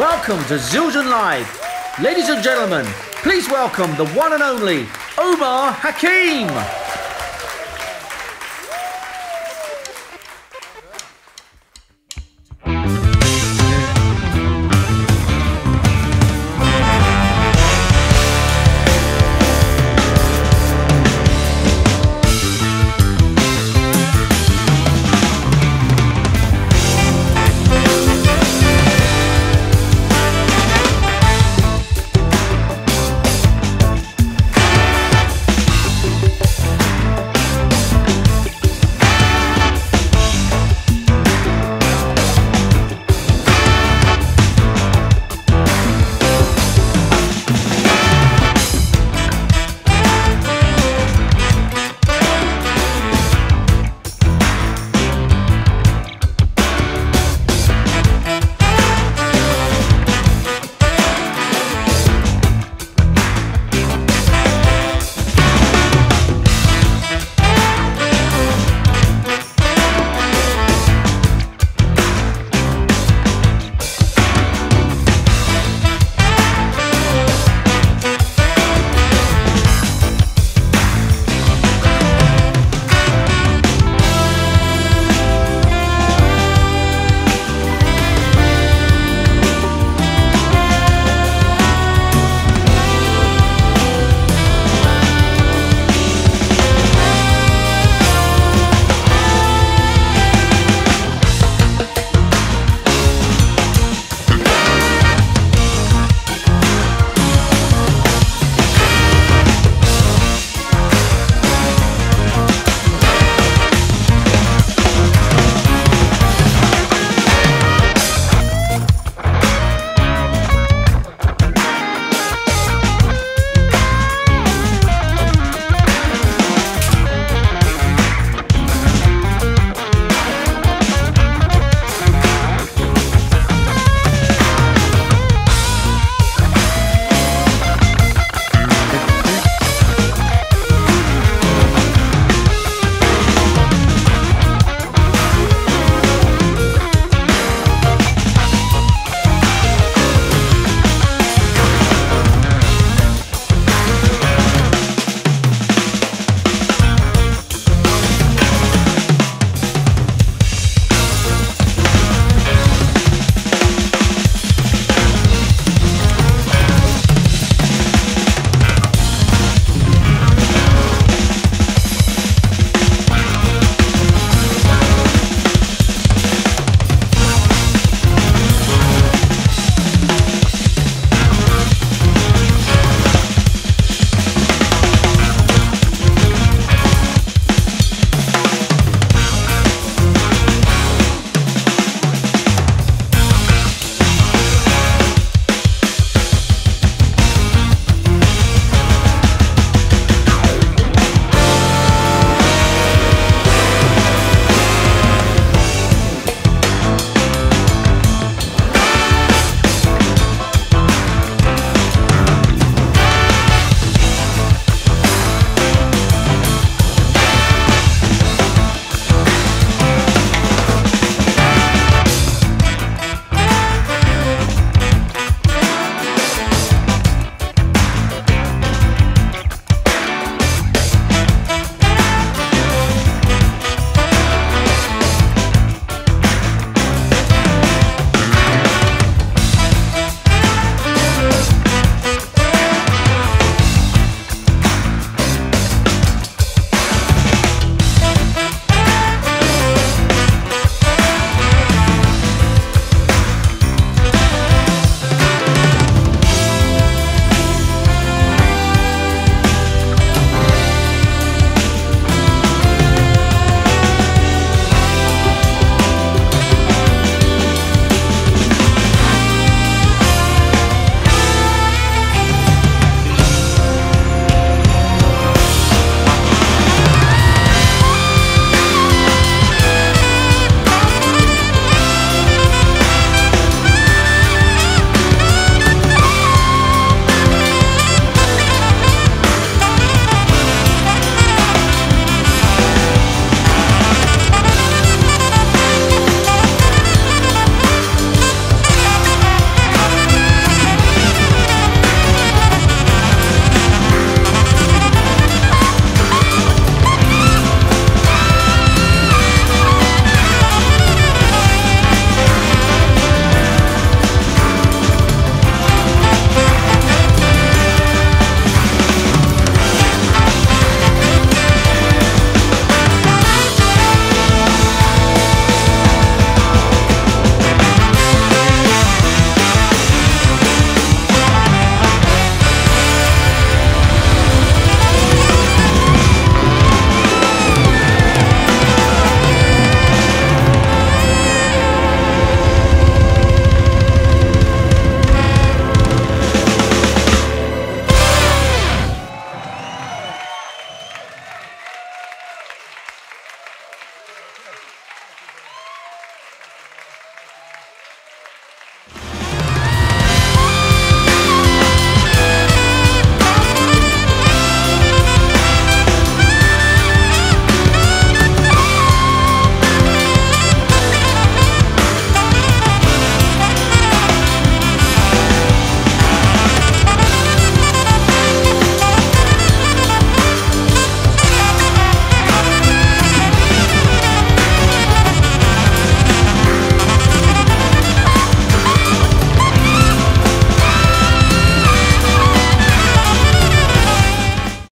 Welcome to Zildjian Live. Ladies and gentlemen, please welcome the one and only Omar Hakim.